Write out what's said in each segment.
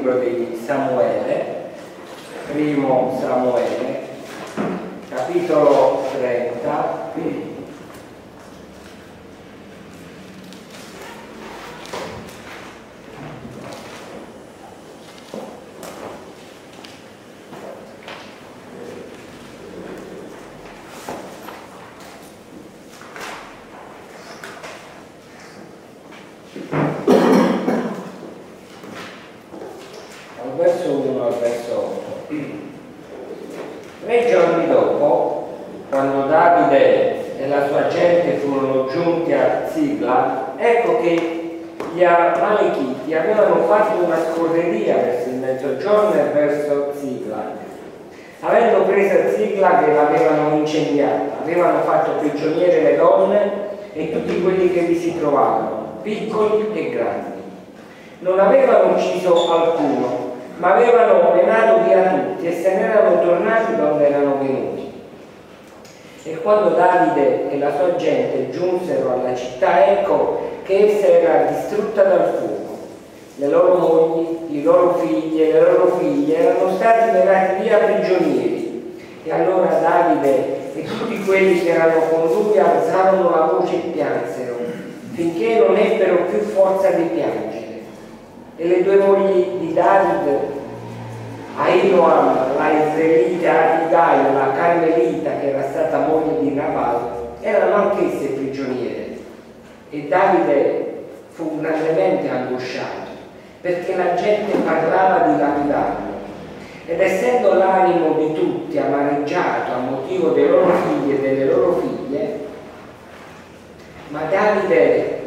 libro di Samuele, primo Samuele, capitolo 30. Dal verso 1 al verso 8. Tre giorni dopo, quando Davide e la sua gente furono giunti a Zigla, ecco che gli Amalechiti avevano fatto una scorreria verso il mezzogiorno e verso Zigla. Preso Zigla che l'avevano incendiata, avevano fatto prigioniere le donne e tutti quelli che vi si trovavano, piccoli e grandi. Non avevano ucciso alcuno, ma avevano menato via tutti e se ne erano tornati dove erano venuti. E quando Davide e la sua gente giunsero alla città, ecco che essa era distrutta dal fuoco. Le loro mogli, i loro figli e le loro figlie erano stati menati via prigionieri. E allora Davide e tutti quelli che erano con lui alzarono la voce e piansero, finché non ebbero più forza di piangere. E le due mogli di Davide, Ainoam, la israelita Abigail, la carmelita che era stata moglie di Nabal, erano anch'esse prigioniere. E Davide fu grandemente angosciato perché la gente parlava di lapidarlo. Ed essendo l'animo di tutti amareggiato a motivo dei loro figli e delle loro figlie, ma Davide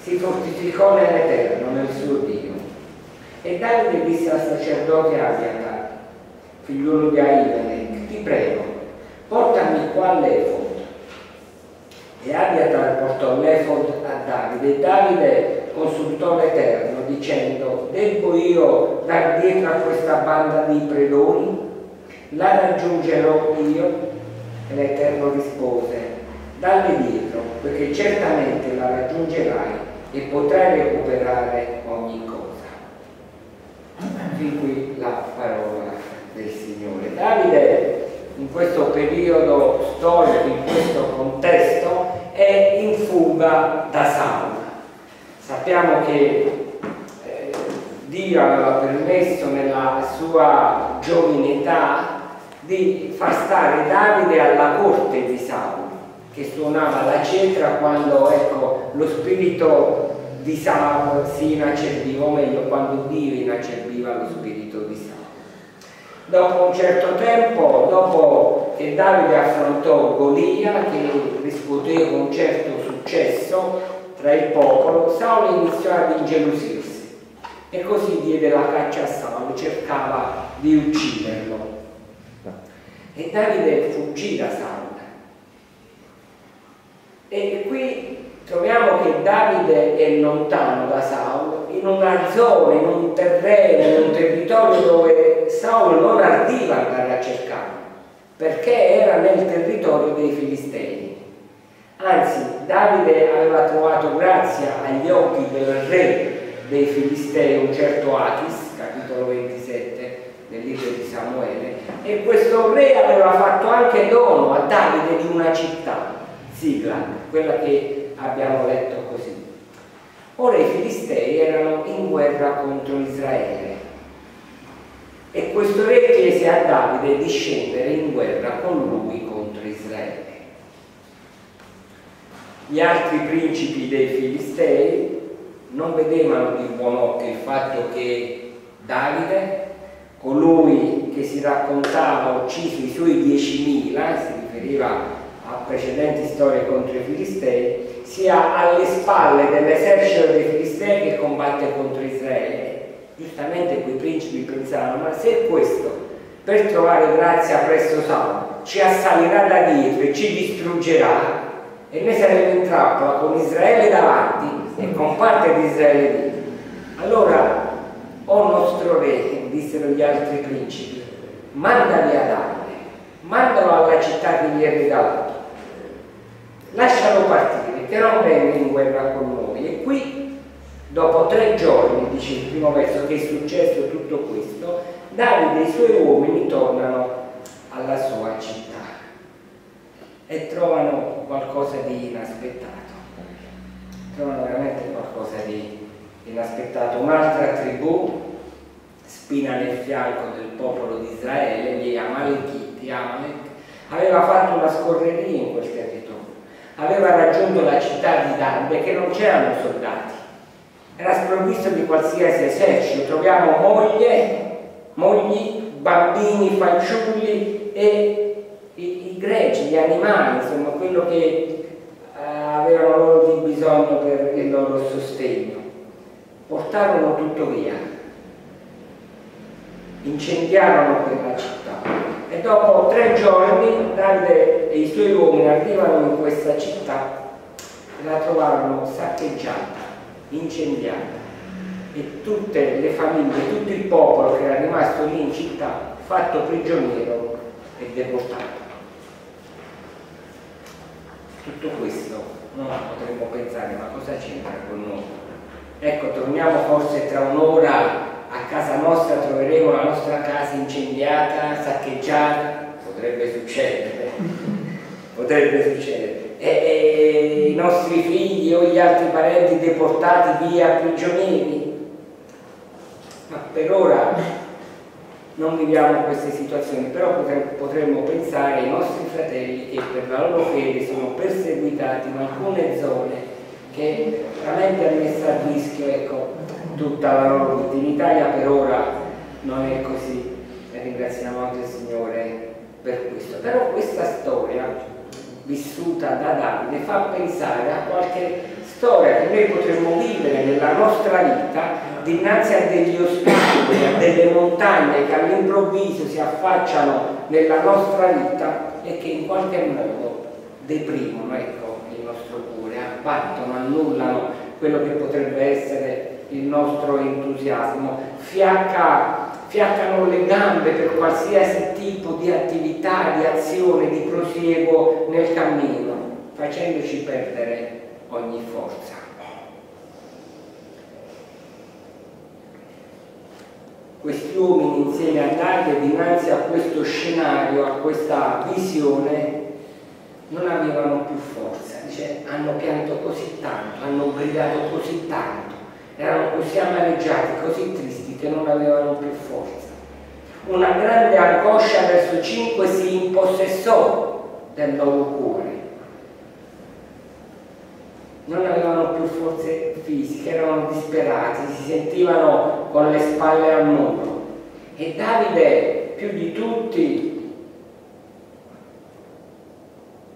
si fortificò nell'Eterno, nel suo Dio. E Davide disse al sacerdote Abiatar, figliuolo di Ahimelech, ti prego, portami qua l'Efod. E Abiatar portò l'Efod a Davide e Davide consultò l'Eterno dicendo, debbo io dar dietro a questa banda di predoni? La raggiungerò io? E l'Eterno rispose, dalle dietro, perché certamente la raggiungerai e potrai recuperare ogni cosa. Fin qui la parola del Signore. Davide in questo periodo storico, in questo contesto, è in fuga da Saul. Sappiamo che Dio aveva permesso nella sua giovine età di far stare Davide alla corte di Saul, che suonava la cetra quando ecco, lo spirito di Saul si inacerbiva, o meglio, quando Dio inacerbiva lo spirito di Saul. Dopo un certo tempo, dopo che Davide affrontò Golia, che riscuoteva un certo successo tra il popolo, Saul iniziò ad ingelosirsi e così diede la caccia a Saul, cercava di ucciderlo. E Davide fuggì da Saul. E qui troviamo che Davide è lontano da Saul, in una zona, in un terreno, in un territorio dove Saul non ardiva andare a cercare, perché era nel territorio dei Filistei. Anzi, Davide aveva trovato grazia agli occhi del re dei Filistei, un certo Achis, capitolo 27 del libro di Samuele, e questo re aveva fatto anche dono a Davide di una città, Ziglag, quella che abbiamo letto così. Ora i Filistei erano in guerra contro Israele e questo re chiese a Davide di scendere in guerra con lui contro Israele. Gli altri principi dei Filistei non vedevano di buon occhio il fatto che Davide, colui che si raccontava ucciso i suoi 10.000, si riferiva a precedenti storie contro i Filistei, sia alle spalle dell'esercito dei Filistei che combatte contro Israele. Giustamente quei principi pensavano, ma se questo per trovare grazia presso Saul ci assalirà da dietro e ci distruggerà, e noi saremo in trappola con Israele davanti e con parte di Israele. Allora, o nostro re, dissero gli altri principi, manda via Davide, mandalo alla città che gli è regalato, lascialo partire, che non venga in guerra con noi. E qui Dopo tre giorni, dice il primo verso, che è successo tutto questo, Davide e i suoi uomini tornano alla sua città e trovano qualcosa di inaspettato. Trovano veramente qualcosa di inaspettato. Un'altra tribù spina nel fianco del popolo di Israele, gli Amalekiti, Amalek, aveva fatto una scorreria in quel territorio. Aveva raggiunto la città di Davide che non c'erano soldati, era sprovvisto di qualsiasi esercito. Troviamo moglie, mogli, bambini, fanciulli e i, i greci, gli animali, insomma quello che avevano loro di bisogno per il loro sostegno. Portarono tutto via, incendiarono quella città e dopo tre giorni Davide e i suoi uomini arrivano in questa città e la trovarono saccheggiata, incendiata e tutte le famiglie, tutto il popolo che era rimasto lì in città fatto prigioniero e deportato. Tutto questo no, potremmo pensare ma cosa c'entra con noi? Ecco, torniamo forse tra un'ora. A casa nostra troveremo la nostra casa incendiata, saccheggiata, potrebbe succedere, potrebbe succedere, e, e, i nostri figli o gli altri parenti deportati via prigionieri, ma per ora non viviamo queste situazioni, però potremmo pensare ai nostri fratelli che per la loro fede sono perseguitati in alcune zone che veramente hanno messo a rischio ecco, tutta la loro vita. In Italia per ora non è così e ringraziamo anche il Signore per questo. Però questa storia vissuta da Davide fa pensare a qualche storia che noi potremmo vivere nella nostra vita dinanzi a degli ostacoli, a delle montagne che all'improvviso si affacciano nella nostra vita e che in qualche modo deprimono ecco, il nostro cuore, abbattono, annullano quello che potrebbe essere il nostro entusiasmo, fiacca, fiaccano le gambe per qualsiasi tipo di attività, di azione, di prosieguo nel cammino, facendoci perdere ogni forza. Questi uomini insieme a Davide dinanzi a questo scenario, a questa visione, non avevano più forza, dice, hanno pianto così tanto, hanno gridato così tanto, erano così amareggiati, così tristi che non avevano più forza. Una grande angoscia verso cinque si impossessò del loro cuore. Non avevano più forze fisiche, erano disperati, si sentivano con le spalle al muro. E Davide, più di tutti,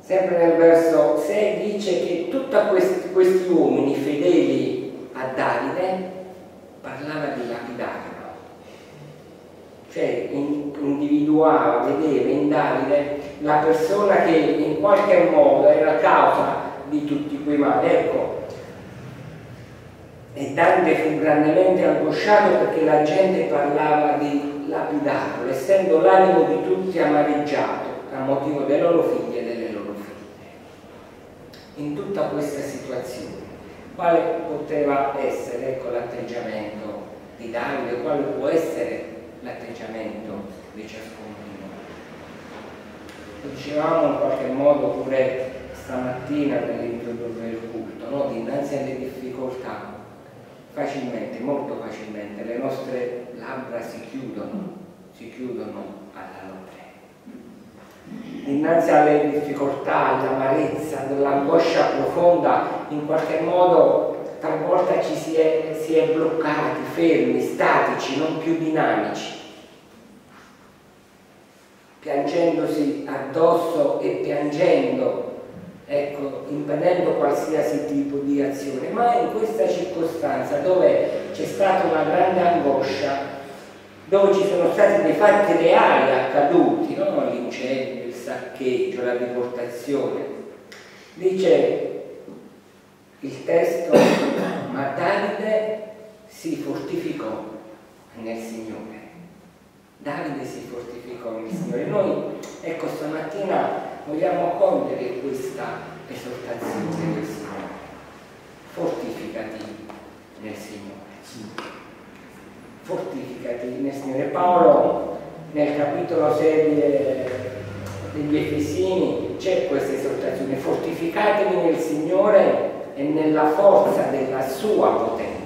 sempre nel verso 6, dice che tutti questi, questi uomini fedeli a Davide parlava di lapidarlo, cioè individuava, vedeva in Davide la persona che in qualche modo era causa di tutti quei mali. Ecco, e Davide fu grandemente angosciato perché la gente parlava di lapidarlo, essendo l'animo di tutti amareggiato a motivo dei loro figli e delle loro figlie. In tutta questa situazione quale poteva essere ecco, l'atteggiamento di Davide, quale può essere l'atteggiamento di ciascuno di noi. Lo dicevamo in qualche modo pure stamattina nell'introdurre il culto, no? dinanzi alle difficoltà facilmente, molto facilmente. Le nostre labbra si chiudono, si chiudono alla lode dinanzi alle difficoltà, all'amarezza, all'angoscia profonda, in qualche modo talvolta ci si è, si è bloccati, fermi, statici, non più dinamici, piangendosi addosso e piangendo, ecco, impedendo qualsiasi tipo di azione. Ma in questa circostanza dove c'è stata una grande angoscia, dove ci sono stati dei fatti reali accaduti, no? l'incendio, saccheggio, la deportazione. Dice il testo, ma Davide si fortificò nel Signore. Davide si fortificò nel Signore. Noi, ecco, stamattina vogliamo cogliere questa esortazione del Signore. Fortificati nel Signore. Fortificati nel Signore. Paolo nel capitolo 6 degli Efesini c'è questa esortazione, fortificatevi nel Signore e nella forza della sua potenza.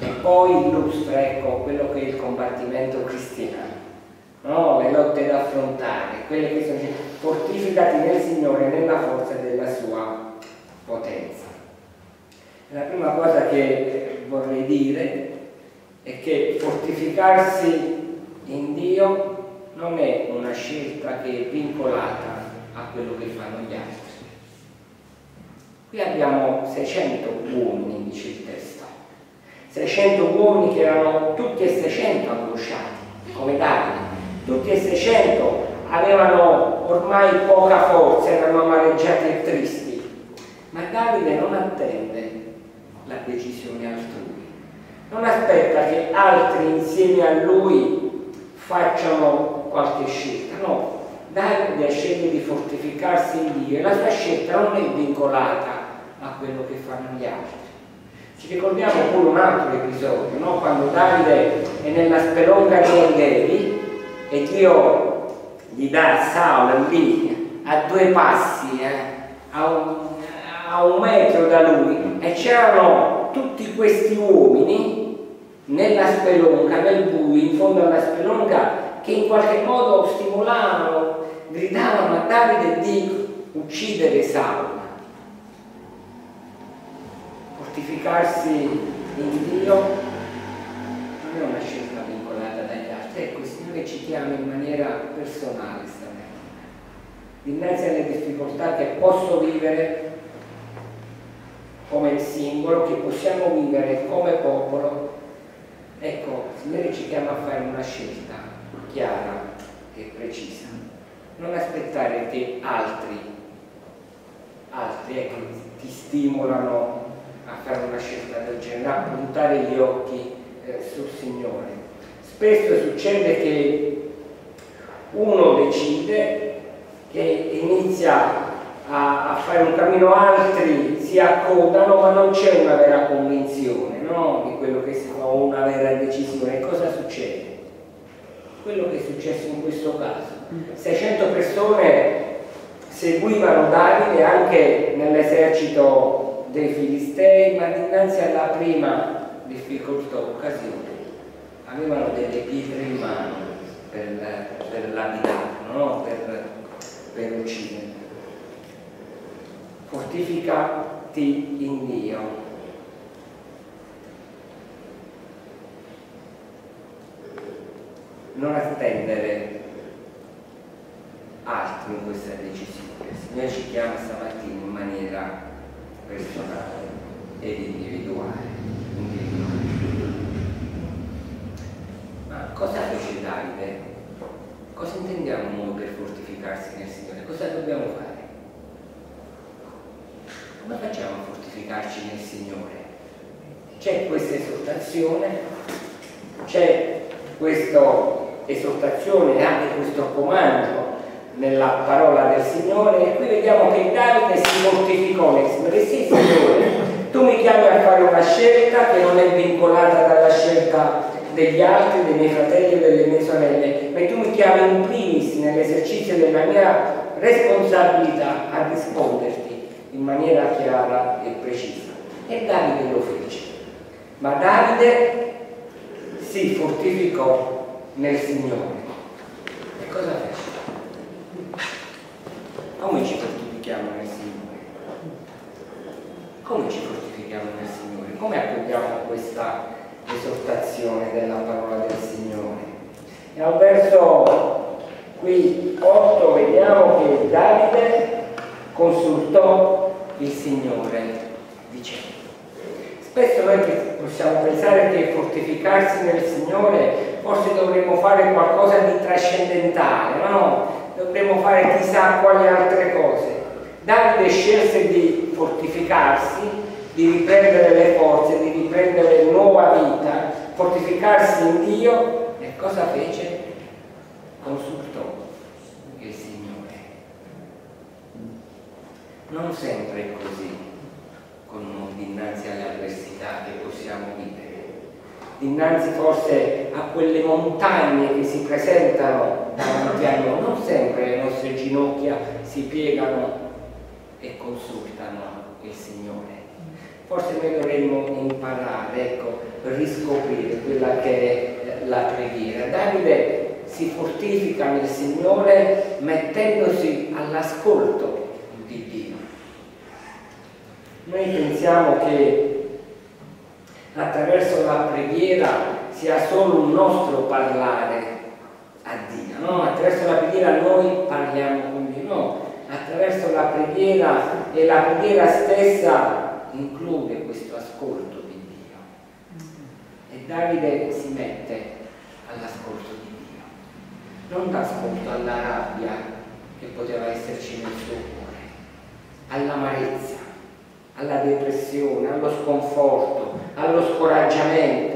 E poi illustra ecco, quello che è il combattimento cristiano, no? le lotte da affrontare, quelle che sono fortificati nel Signore nella forza della sua potenza. La prima cosa che vorrei dire è che fortificarsi in Dio non è una scelta che è vincolata a quello che fanno gli altri. Qui abbiamo 600 uomini, dice il testo. 600 uomini che erano tutti e 600 angosciati, come Davide. Tutti e 600 avevano ormai poca forza, erano amareggiati e tristi. Ma Davide non attende la decisione altrui. Non aspetta che altri insieme a lui facciano qualche scelta, no. Davide sceglie di fortificarsi in Dio e la sua scelta non è vincolata a quello che fanno gli altri. Ci ricordiamo pure un altro episodio, no? quando Davide è nella spelonca di Enghevi e Dio gli dà a Saulo lì a due passi, eh, a un a un metro da lui e c'erano tutti questi uomini nella spelonca, nel buio, in fondo alla spelonca, che in qualche modo stimolavano, gridavano a Davide di uccidere Saulo. Fortificarsi in Dio non è una scelta vincolata dagli altri, ecco il Signore ci chiama in maniera personale stamattina. Dinanzi alle difficoltà che posso vivere come singolo, che possiamo vivere come popolo, ecco, il Signore ci chiama a fare una scelta chiara e precisa. Non aspettare che altri, altri ecco, ti stimolano a fare una scelta del genere, a puntare gli occhi eh, sul Signore. Spesso succede che uno decide che inizia a, a, fare un cammino, altri si accodano, ma non c'è una vera convinzione no? di quello che si fa, o una vera decisione. Cosa succede? Quello che è successo in questo caso. 600 persone seguivano Davide anche nell'esercito dei Filistei, ma dinanzi alla prima difficoltà, occasione, avevano delle pietre in mano per, per lapidarlo, no? per, per uccidere fortificati in Dio. Non attendere altro in questa decisione. Il Signore ci chiama stamattina in maniera personale ed individuale. individuale. Ma cosa fece Davide? Cosa intendiamo noi per fortificarsi nel Signore? Cosa dobbiamo fare? come facciamo a fortificarci nel Signore? C'è questa esortazione, c'è questa esortazione e anche questo comando nella parola del Signore e qui vediamo che Davide si fortificò nel Signore. Sì, Signore, tu mi chiami a fare una scelta che non è vincolata dalla scelta degli altri, dei miei fratelli e delle mie sorelle, ma tu mi chiami in primis nell'esercizio della mia responsabilità a risponderti in maniera chiara e precisa. E Davide lo fece. Ma Davide si fortificò nel Signore. E cosa fece? Come ci fortifichiamo nel Signore? Come ci fortifichiamo nel Signore? Come accogliamo questa esortazione della parola del Signore? E al verso qui 8 vediamo che Davide consultò il Signore dicendo. Spesso noi possiamo pensare che fortificarsi nel Signore forse dovremmo fare qualcosa di trascendentale, no? Dovremmo fare chissà quali altre cose. Davide scelse di fortificarsi, di riprendere le forze, di riprendere nuova vita, fortificarsi in Dio e cosa fece? Consultò Non sempre è così, con, dinanzi alle avversità che possiamo vivere. dinanzi forse a quelle montagne che si presentano davanti a noi. Non sempre le nostre ginocchia si piegano e consultano il Signore. Forse noi dovremmo imparare, ecco, riscoprire quella che è la preghiera. Davide si fortifica nel Signore mettendosi all'ascolto. Noi pensiamo che attraverso la preghiera sia solo un nostro parlare a Dio, no? Attraverso la preghiera noi parliamo con Dio, no? Attraverso la preghiera e la preghiera stessa include questo ascolto di Dio. E Davide si mette all'ascolto di Dio, non d'ascolto alla rabbia che poteva esserci nel suo cuore, all'amarezza, alla depressione, allo sconforto, allo scoraggiamento.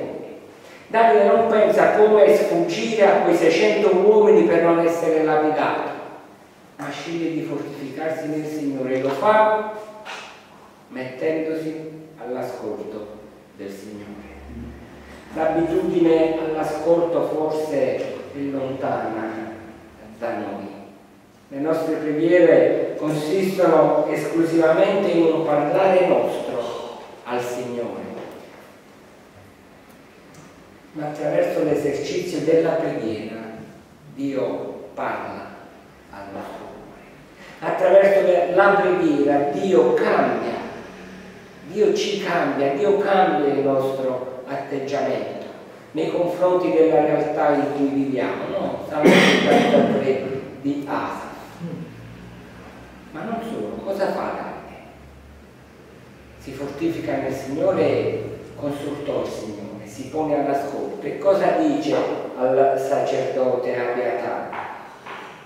Davide non pensa come sfuggire a quei 600 uomini per non essere lapidato, ma sceglie di fortificarsi nel Signore e lo fa mettendosi all'ascolto del Signore. L'abitudine all'ascolto forse è lontana da noi. Le nostre preghiere consistono esclusivamente in un parlare nostro al Signore. Ma attraverso l'esercizio della preghiera Dio parla al nostro cuore. Attraverso la preghiera Dio cambia Dio ci cambia, Dio cambia il nostro atteggiamento nei confronti della realtà in cui viviamo, no? Salmo 73 di Asa. Ma non solo, cosa fa Davide? Si fortifica nel Signore consultò il Signore, si pone all'ascolto. E cosa dice al sacerdote Abiatar?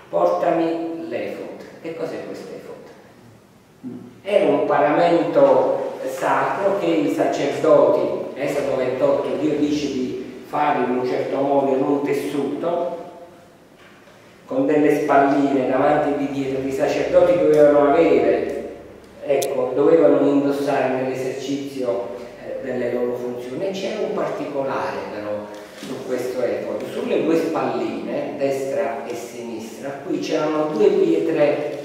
Portami l'efod. Che cos'è questo efod? Era un paramento sacro che i sacerdoti, Esodo 28, Dio dice di fare in un certo modo in un tessuto, con delle spalline davanti di dietro, i sacerdoti dovevano avere, ecco, dovevano indossare nell'esercizio eh, delle loro funzioni. E c'era un particolare però su questo epodo, sulle due spalline, destra e sinistra, qui c'erano due pietre,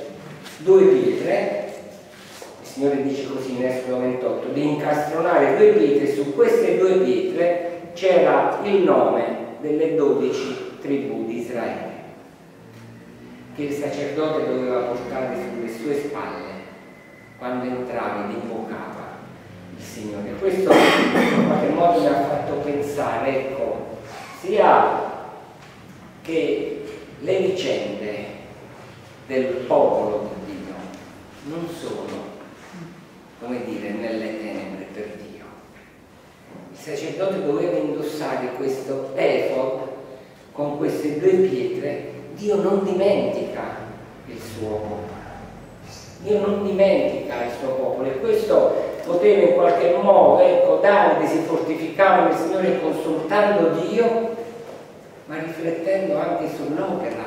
due pietre Signore dice così in Esodo 28, di incastronare due pietre, su queste due pietre c'era il nome delle dodici tribù di Israele, che il sacerdote doveva portare sulle sue spalle quando entrava ed invocava il Signore. Questo in qualche modo mi ha fatto pensare, ecco, sia che le vicende del popolo di Dio non sono come dire, nelle tenebre per Dio. Il sacerdote doveva indossare questo efod con queste due pietre, Dio non dimentica il suo popolo. Dio non dimentica il suo popolo e questo poteva in qualche modo, ecco, Davide si fortificava nel Signore consultando Dio, ma riflettendo anche sull'opera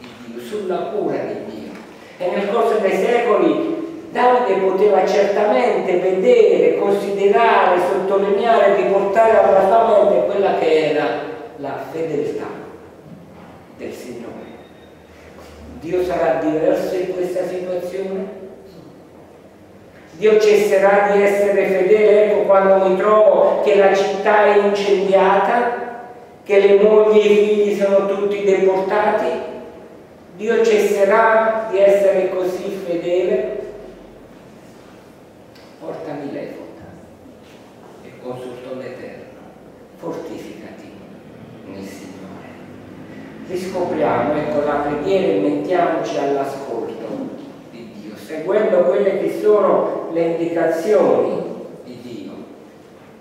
di Dio, sulla cura di Dio. E nel corso dei secoli Davide poteva certamente vedere, considerare, sottolineare, riportare alla sua mente quella che era la fedeltà del Signore. Dio sarà diverso in questa situazione? Dio cesserà di essere fedele ecco quando mi trovo che la città è incendiata, che le mogli e i figli sono tutti deportati. Dio cesserà di essere così fedele? portami l'efod e consultò l'Eterno, fortificati nel Signore. Riscopriamo, ecco, la preghiera e mettiamoci all'ascolto. Di Dio, seguendo quelle che sono le indicazioni di Dio.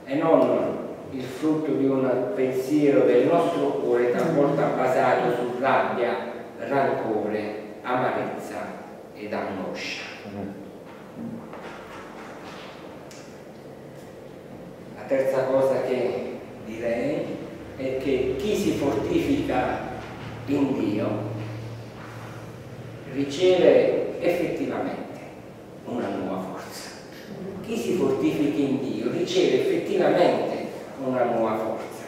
E non il frutto di un pensiero del nostro cuore talvolta basato su rabbia, rancore, amarezza ed angoscia. La terza cosa che direi è che chi si fortifica in Dio riceve effettivamente una nuova forza. Chi si fortifica in Dio riceve effettivamente una nuova forza.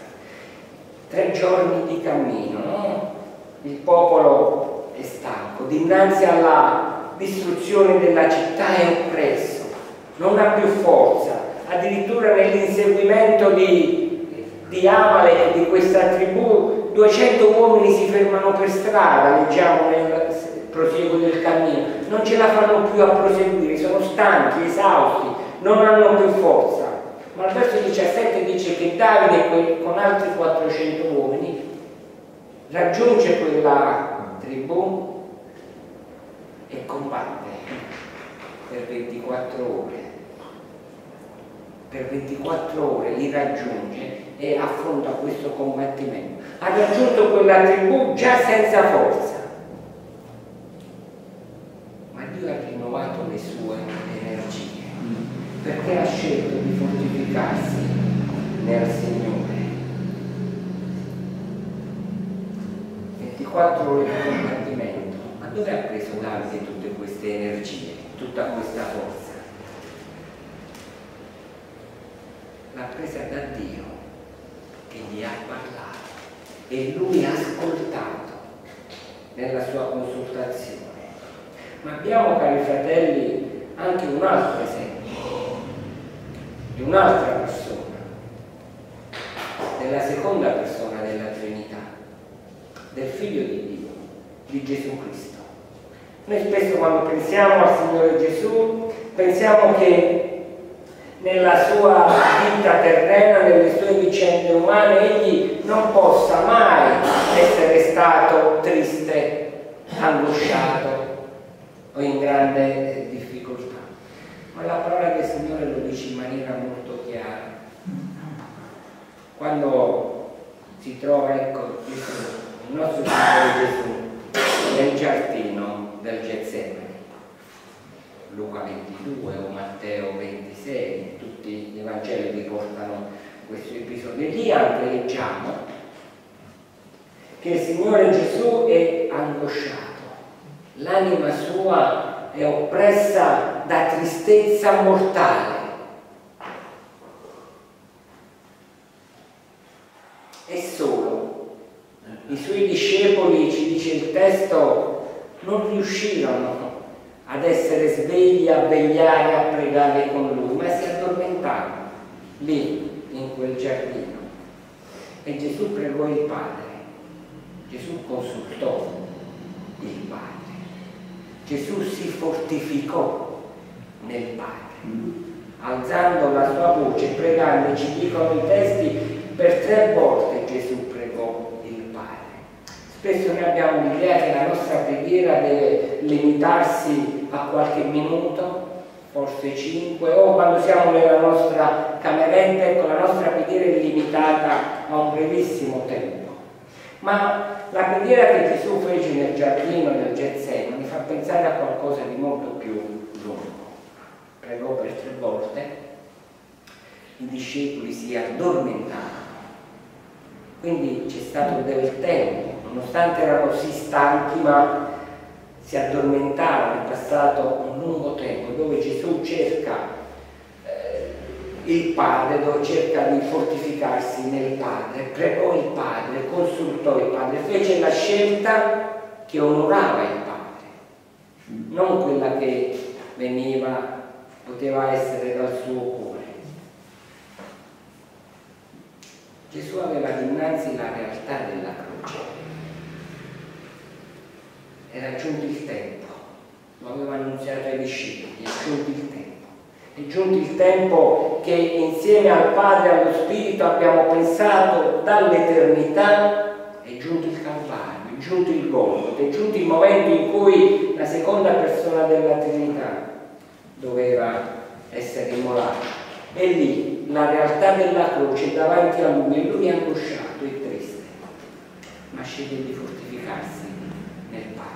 Tre giorni di cammino, no? il popolo è stanco, dinanzi alla distruzione della città è oppresso, non ha più forza, addirittura nell'inseguimento di, di Amalek, di questa tribù, 200 uomini si fermano per strada, leggiamo nel prosieguo del cammino, non ce la fanno più a proseguire, sono stanchi, esausti, non hanno più forza. Ma al verso 17 dice che Davide con altri 400 uomini raggiunge quella tribù e combatte per 24 ore. Per 24 ore li raggiunge e affronta questo combattimento. Ha raggiunto quella tribù già senza forza. Ma Dio ha rinnovato le sue energie perché ha scelto di fortificarsi nel Signore. 24 ore di combattimento. Ma dove ha preso Davide tutte queste energie, tutta questa forza? L'ha presa da Dio che gli ha parlato e lui ha ascoltato nella sua consultazione. Ma abbiamo, cari fratelli, anche un altro esempio di un'altra persona, della seconda persona della Trinità, del Figlio di Dio, di Gesù Cristo. Noi spesso quando pensiamo al Signore Gesù pensiamo che nella sua vita terrena, nelle sue vicende umane, egli non possa mai essere stato triste, angosciato o in grande difficoltà. Ma la parola del Signore lo dice in maniera molto chiara. Quando si trova, ecco, il nostro Signore Gesù nel giardino del Getsemani, Luca 22 o Matteo 26, tutti gli Evangeli riportano questo episodio. E lì anche leggiamo che il Signore Gesù è angosciato, l'anima sua è oppressa da tristezza mortale. È solo. I suoi discepoli, ci dice il testo, non riuscirono ad essere svegli, a vegliare, a pregare con lui, ma si addormentarono lì, in quel giardino. E Gesù pregò il Padre, Gesù consultò il Padre, Gesù si fortificò nel Padre, alzando la sua voce, pregando, ci dicono i testi, per tre volte Gesù pregò Spesso noi abbiamo l'idea che la nostra preghiera deve limitarsi a qualche minuto, forse cinque, o quando siamo nella nostra cameretta, ecco, la nostra preghiera è limitata a un brevissimo tempo. Ma la preghiera che Gesù fece nel giardino del Getsemani fa pensare a qualcosa di molto più lungo. Pregò per tre volte, i discepoli si addormentarono, quindi c'è stato del tempo nonostante erano così stanchi, ma si addormentavano, è passato un lungo tempo dove Gesù cerca eh, il Padre, dove cerca di fortificarsi nel Padre, pregò il Padre, consultò il Padre, fece la scelta che onorava il Padre, non quella che veniva, poteva essere dal suo cuore. Gesù aveva dinanzi la realtà della croce era giunto il tempo, lo aveva annunziato ai discepoli, è giunto il tempo. È giunto il tempo che insieme al Padre e allo Spirito abbiamo pensato dall'eternità, è giunto il Calvario, è giunto il Golgotha, è giunto il momento in cui la seconda persona della Trinità doveva essere immolata. E lì la realtà della croce davanti a lui lui è angosciato e triste, ma sceglie di fortificarsi nel Padre.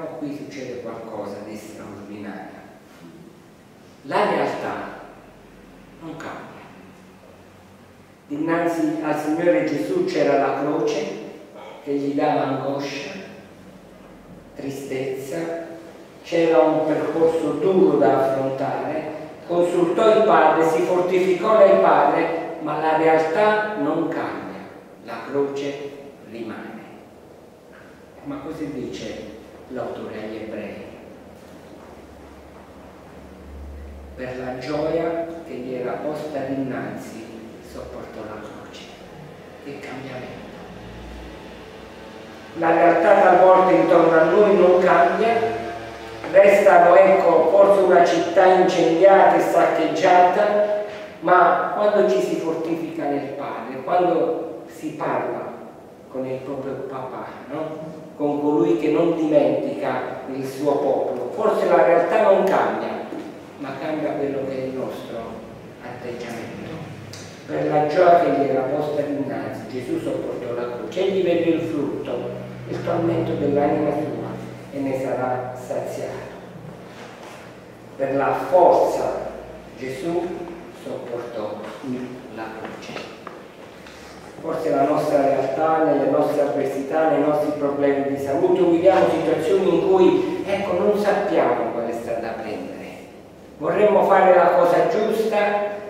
Però qui succede qualcosa di straordinario. La realtà non cambia. Dinanzi al Signore Gesù c'era la croce che gli dava angoscia, tristezza, c'era un percorso duro da affrontare, consultò il Padre, si fortificò nel Padre, ma la realtà non cambia, la croce rimane. Ma così dice l'autore agli ebrei. Per la gioia che gli era posta dinanzi, sopportò la croce. Che cambiamento. La realtà talvolta intorno a noi non cambia, restano ecco forse una città incendiata e saccheggiata, ma quando ci si fortifica nel Padre, quando si parla con il proprio papà, no? Con colui che non dimentica il suo popolo, forse la realtà non cambia, ma cambia quello che è il nostro atteggiamento. Per la gioia che gli era posta dinanzi, Gesù sopportò la croce, egli vede il frutto, il tormento dell'anima sua e ne sarà saziato. Per la forza Gesù sopportò la croce. Forse la nostra realtà, nelle nostre avversità, nei nostri problemi di salute, viviamo situazioni in cui ecco, non sappiamo quale strada prendere. Vorremmo fare la cosa giusta,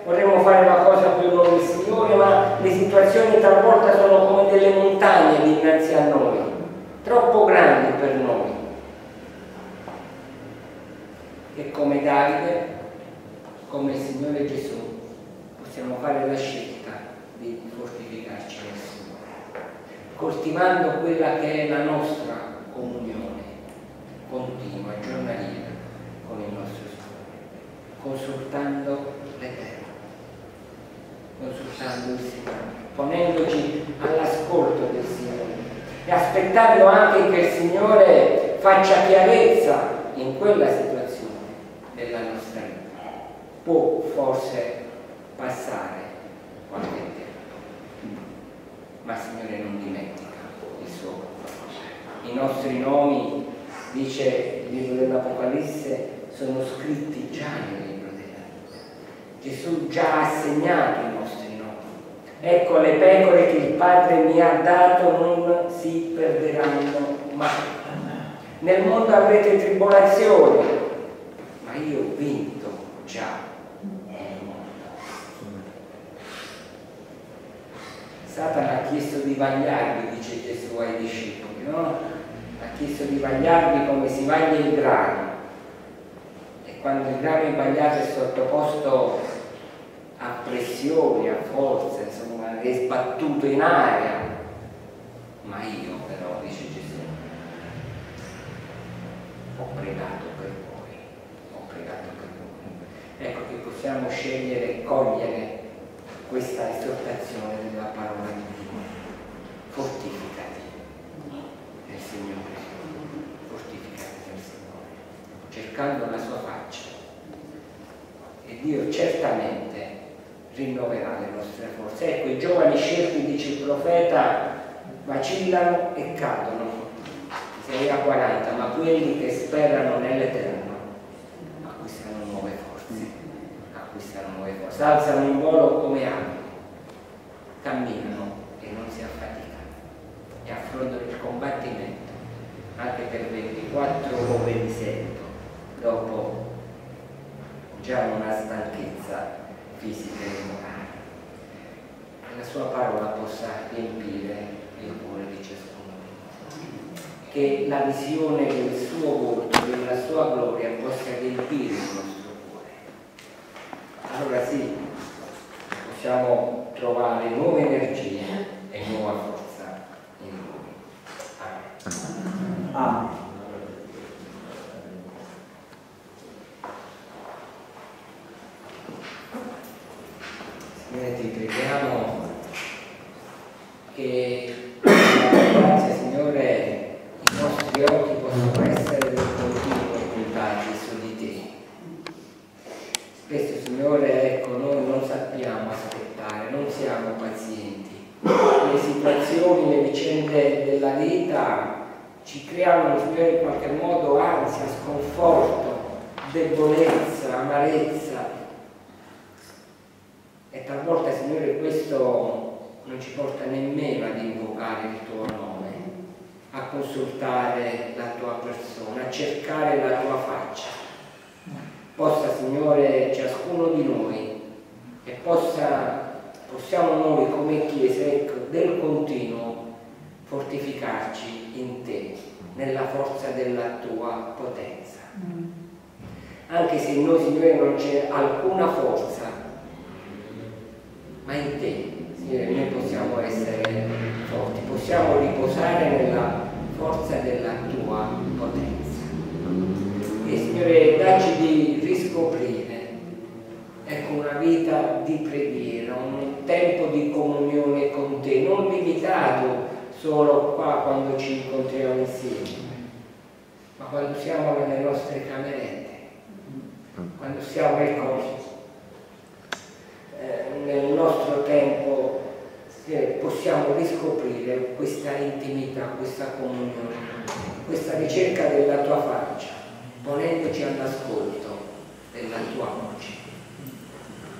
vorremmo fare la cosa per noi Signore, ma le situazioni talvolta sono come delle montagne dinanzi a noi, troppo grandi per noi e come Davide, come il Signore Gesù, possiamo fare la scelta di fortificarci nel Signore, coltivando quella che è la nostra comunione continua, giornaliera con il nostro Signore, consultando l'Eterno, consultando il Signore, ponendoci all'ascolto del Signore e aspettando anche che il Signore faccia chiarezza in quella situazione della nostra vita. Può forse passare qualche ma Signore non dimentica il suo cuore. I nostri nomi, dice il libro dell'Apocalisse, sono scritti già nel libro della vita. Gesù già ha segnato i nostri nomi. Ecco le pecore che il Padre mi ha dato non si perderanno mai. Nel mondo avrete tribolazione, ma io ho vinto già il mondo. Satana ha chiesto di vagliarvi, dice Gesù ai discepoli, no? Ha chiesto di vagliarvi come si vaglia il grano. E quando il grano è vagliato è sottoposto a pressioni, a forze, insomma, è sbattuto in aria. Ma io però, dice Gesù, ho pregato ecco che possiamo scegliere e cogliere questa esortazione della parola di Dio. Fortificati nel Signore, fortificati nel Signore, cercando la sua faccia. E Dio certamente rinnoverà le nostre forze. Ecco, i giovani scelti, dice il profeta, vacillano e cadono. Isaia 40, ma quelli che sperano nell'Eterno si alzano in volo come api, camminano e non si affaticano e affrontano il combattimento anche per 24 ore di seguito, dopo già una stanchezza fisica e morale. Che la sua parola possa riempire il cuore di ciascuno. Che la visione del suo volto, della sua gloria possa riempire il nostro allora sì, possiamo trovare nuove energie e nuova forza in lui. Amen. Amen. Signore ti preghiamo che grazie Signore i nostri occhi possano essere del continuo puntati su di te. Spesso Signore ecco noi non sappiamo aspettare, non siamo pazienti. Le situazioni, le vicende della vita ci creano Signore in qualche modo ansia, sconforto, debolezza, amarezza. E talvolta Signore questo non ci porta nemmeno ad invocare il tuo nome, a consultare la tua persona, a cercare la tua faccia possa, Signore, ciascuno di noi e possa, possiamo noi come Chiesa ecco, del continuo fortificarci in te, nella forza della tua potenza. Anche se in noi, Signore, non c'è alcuna forza, ma in te, Signore, noi possiamo essere forti, possiamo riposare nella forza della tua potenza. E Signore, dacci di riscoprire ecco, una vita di preghiera, un tempo di comunione con te, non limitato solo qua quando ci incontriamo insieme, ma quando siamo nelle nostre camerette, quando siamo ecco, eh, nel nostro tempo eh, possiamo riscoprire questa intimità, questa comunione, questa ricerca della tua faccia, ponendoci all'ascolto della tua voce.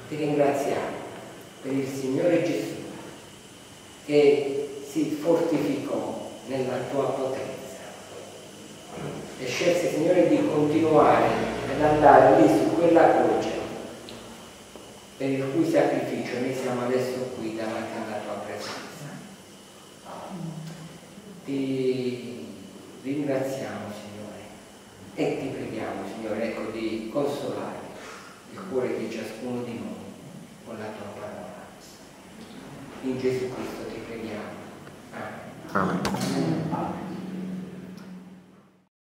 Ti ringraziamo per il Signore Gesù che si fortificò nella tua potenza e scelse, Signore, di continuare ad andare lì su quella croce per il cui sacrificio noi siamo adesso qui davanti alla tua presenza. Ti ringraziamo, Signore, e ti preghiamo, Signore, ecco, di consolare il cuore di ciascuno di noi con la tua parola. In Gesù Cristo ti preghiamo. Amen. Amen.